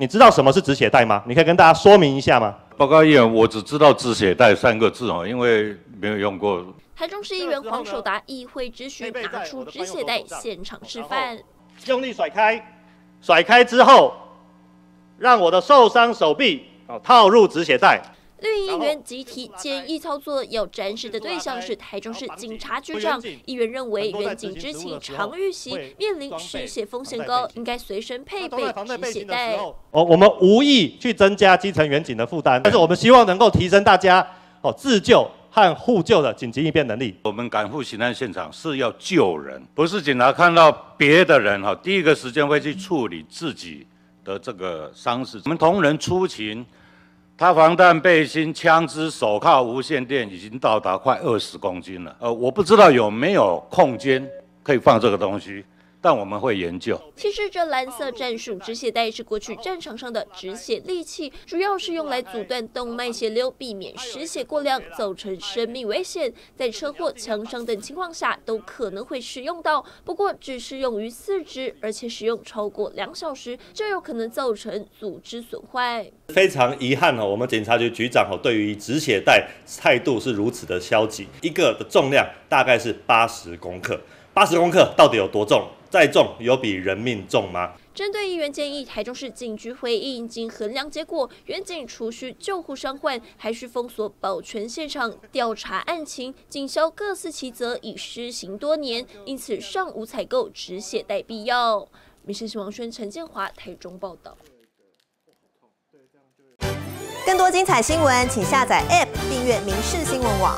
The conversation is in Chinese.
你知道什么是止血带吗？你可以跟大家说明一下吗？报告议员，我只知道止血带三个字哦，因为没有用过。台中市议员黄守达议会咨询，拿出止血带现场示范，用力甩开，甩开之后，让我的受伤手臂哦套入止血带。绿营议员集体简易操作，要展示的对象是台中市警察局长。议员认为，远警之情常遇袭，面临失血风险高，应该随身配备止血带。哦，我们无意去增加基层远警的负担，但是我们希望能够提升大家哦自救和互救的紧急应变能力。我们赶赴刑案现场是要救人，不是警察看到别的人哈，第一个时间会去处理自己的这个伤势。我们同仁出勤。他防弹背心、枪支、手铐、无线电已经到达快二十公斤了。呃，我不知道有没有空间可以放这个东西。但我们会研究。其实这蓝色战术止血带是过去战场上的止血利器，主要是用来阻断动脉血流，避免失血过量造成生命危险。在车祸、枪伤等情况下都可能会使用到，不过只适用于四肢，而且使用超过两小时，就有可能造成组织损坏。非常遗憾哦，我们警察局局长哦对于止血带态度是如此的消极。一个的重量大概是八十公克，八十公克到底有多重？再重有比人命重吗？针对议员建议，台中市警局回应，经衡量结果，远警除需救护伤患，还需封锁保全现场，调查案情，警消各司其责，已施行多年，因此尚无采购止血带必要。民生新闻宣、陈建华台中报道。更多精彩新闻，请下载 App 订阅民事新闻网。